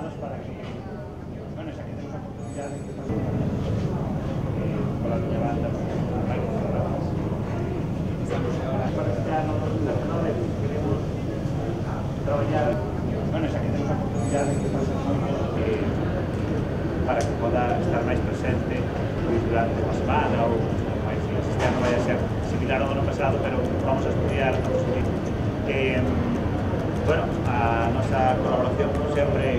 animados para que, bueno, xa que temos a oportunidade de que eh, con la miña banda, estamos para ya no 2019 queremos traballar, bueno, xa que temos a oportunidade de que pasemos eh, para que poda estar máis presente durante a semana ou máis, este ano vai a ser similar ao ano pasado, pero vamos a estudiar, vamos a estudiar. Eh, bueno, a nosa colaboración, como sempre,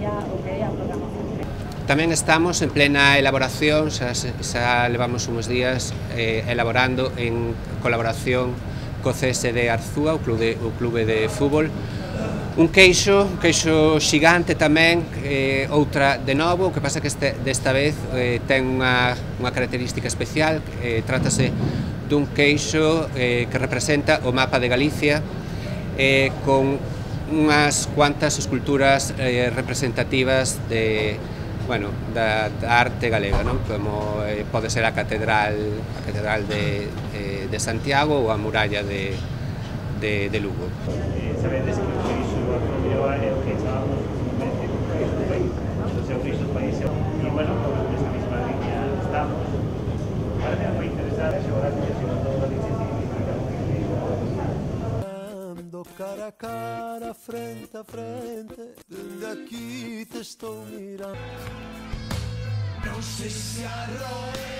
día o que é a programación. Tamén estamos en plena elaboración, xa, xa levamos uns días eh, elaborando en colaboración co CSD Arzúa, o clube, o clube de fútbol, un queixo, un queixo xigante tamén, eh, outra de novo, o que pasa que este, desta vez eh, ten unha, unha característica especial, eh, trátase dun queixo eh, que representa o mapa de Galicia, eh, con unhas cuantas esculturas eh, representativas de, bueno, da, da arte galega, non? Como eh, pode ser a catedral, a catedral de, eh, de Santiago ou a muralla de, de, de Lugo. Eh, sabedes que o Cristo é o que estábamos justamente con Cristo País, o seu Cristo País, e, bueno, nesta mesma línea estamos. Parece moi interesante a xeográfica, cara a cara, frente a frente, aquí te estou mirando. Non sei se arroero